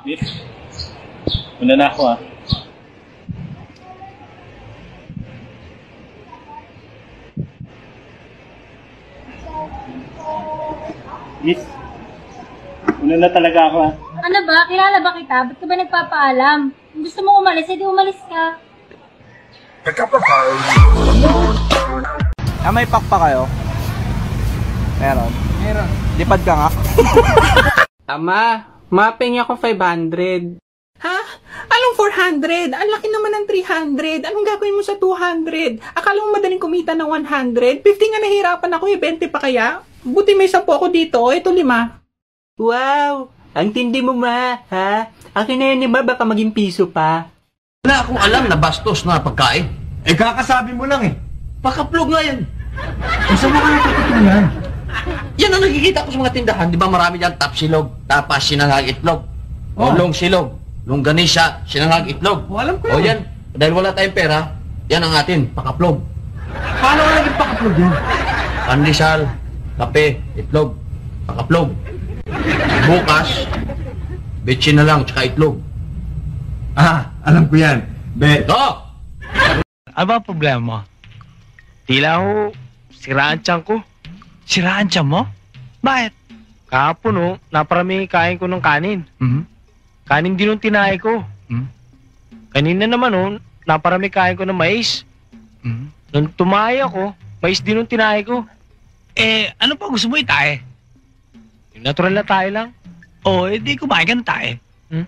Miss, una na ako ah. Miss, una na talaga ako ah. Ano ba? Kilala ba kita? Ba't ka ba nagpapaalam? Kung gusto mo umalis, edi umalis ka. Ah, may pack pa kayo? Meron? Meron. Lipad ka nga. Ama, mapping ako 500. Ha? Anong 400? Ang laki naman ng 300. Anong gagawin mo sa 200? Akala mo madaling kumita ng 100? 50 nga nahirapan ako eh, 20 pa kaya? Buti may 10 ako dito, ito lima. Wow! Ang tindi mo ma, ha? Akin na yan ma, baka maging piso pa. Wala akong alam na bastos na pagkain. Eh, kakasabi mo lang eh. Pakaplog nga yan. Eh, saan mo ka natututunan? Yan ang nakikita ko sa mga tindahan. Di ba marami dyan tapsilog, tapas, sinangag itlog. O Oh. long silog, longganisa, sinangag itlog. Oh, alam ko O yan. yan, dahil wala tayong pera, yan ang atin, pakaplog. Paano ka naging pakaplog yan? Pandesal, kape, itlog, pakaplog. Bukas, betsin na lang, tsaka itlog. Ah, alam ko yan. Be, Ito! Ano ba problema mo? Tila ho, siraan tiyan ko. Siraan tiyan mo? Bakit? Kahapon oh, naparami kain ko ng kanin. Mhm. Kanin din yung tinay ko. Mhm. Kanina naman oh, naparami kain ko ng mais. Mhm. Nung tumaya ko, mais din yung tinay ko. Eh, ano pa gusto mo itae? Yung natural na tayo lang. O, edi kumain ka ng tae. Hmm?